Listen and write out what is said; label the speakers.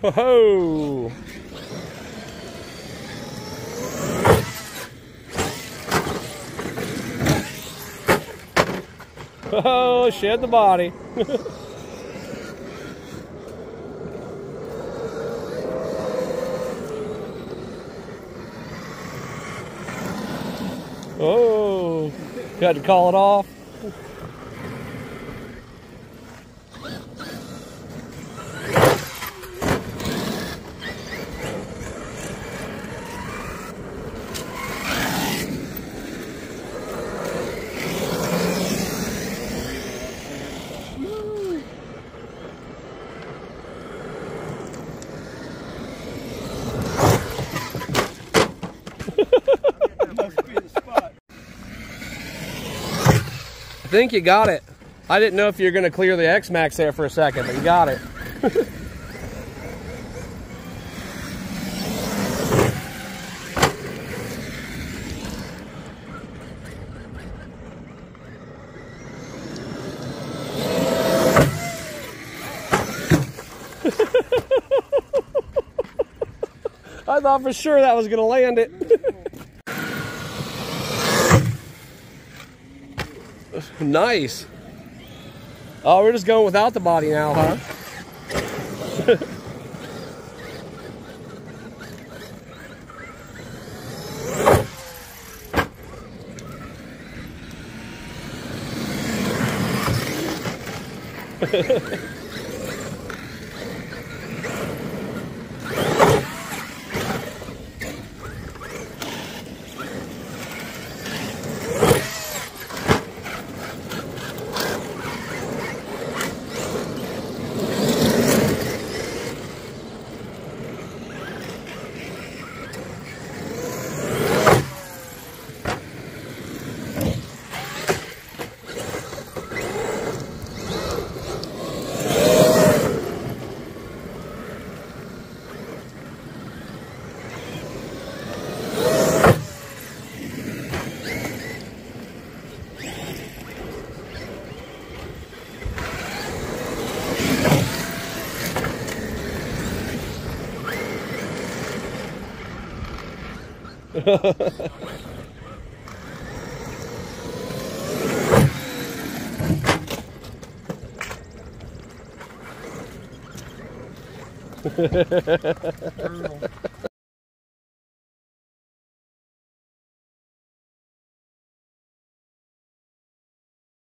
Speaker 1: Whoa! Oh, shed the body. oh, got to call it off. Think you got it. I didn't know if you were going to clear the X-Maxx there for a second, but you got it. I thought for sure that was going to land it. nice. Oh, we're just going without the body now, huh?
Speaker 2: Brutal.